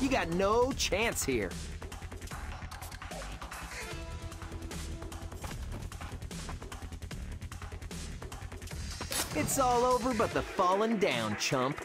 You got no chance here. It's all over but the falling down, chump.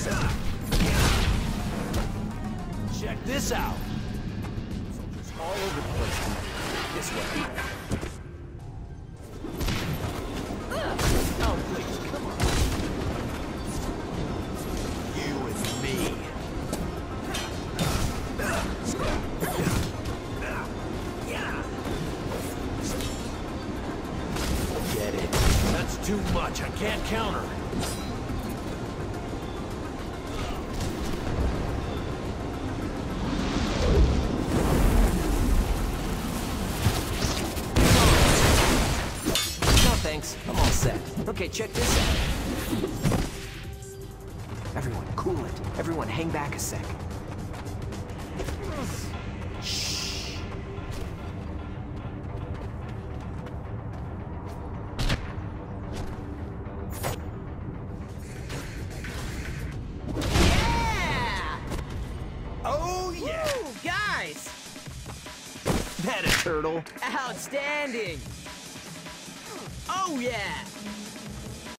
Check this out! Soldiers all over the place. This way. Oh, please, come on. You and me. Get it. That's too much. I can't counter. Okay, check this out. Everyone, cool it. Everyone, hang back a sec. Shh. Yeah! Oh, yeah! Woo, guys! That a turtle. Outstanding! Oh yeah!